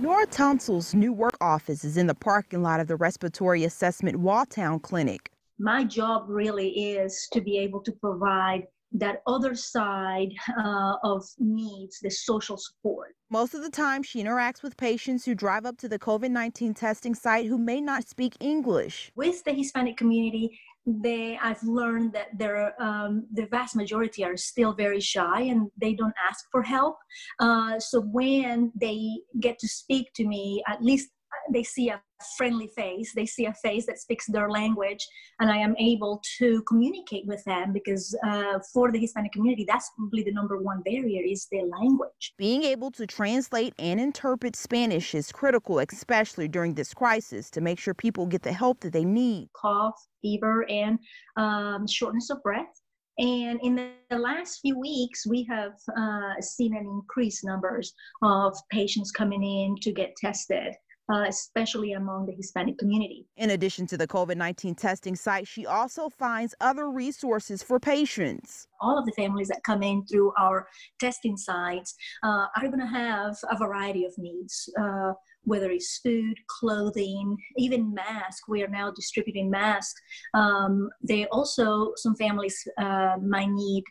Nora Tunsil's new work office is in the parking lot of the Respiratory Assessment Waugtown Clinic. My job really is to be able to provide that other side uh, of needs, the social support. Most of the time, she interacts with patients who drive up to the COVID 19 testing site who may not speak English. With the Hispanic community, they I've learned that there um, the vast majority are still very shy and they don't ask for help. Uh, so when they get to speak to me, at least they see a friendly face. They see a face that speaks their language and i am able to communicate with them because uh, for the hispanic community that's probably the number one barrier is their language. Being able to translate and interpret spanish is critical especially during this crisis to make sure people get the help that they need. Cough fever and um, shortness of breath. And in the last few weeks, we have uh, seen an increased numbers of patients coming in to get tested uh, especially among the Hispanic community. In addition to the COVID 19 testing site, she also finds other resources for patients. All of the families that come in through our testing sites uh, are going to have a variety of needs. Uh, whether it's food, clothing, even masks. We are now distributing masks. Um, they also, some families uh, might need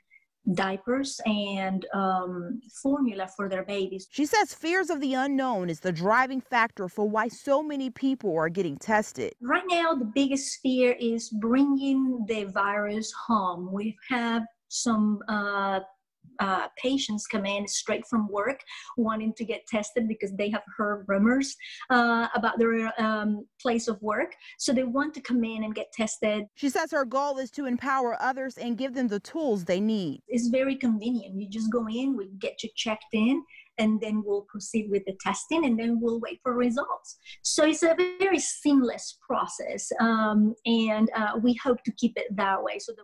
diapers and um, formula for their babies. She says fears of the unknown is the driving factor for why so many people are getting tested. Right now, the biggest fear is bringing the virus home. We have some uh, uh, patients come in straight from work wanting to get tested because they have heard rumors uh, about their um, place of work. So they want to come in and get tested. She says her goal is to empower others and give them the tools they need. It's very convenient. You just go in, we get you checked in, and then we'll proceed with the testing and then we'll wait for results. So it's a very seamless process um, and uh, we hope to keep it that way. So the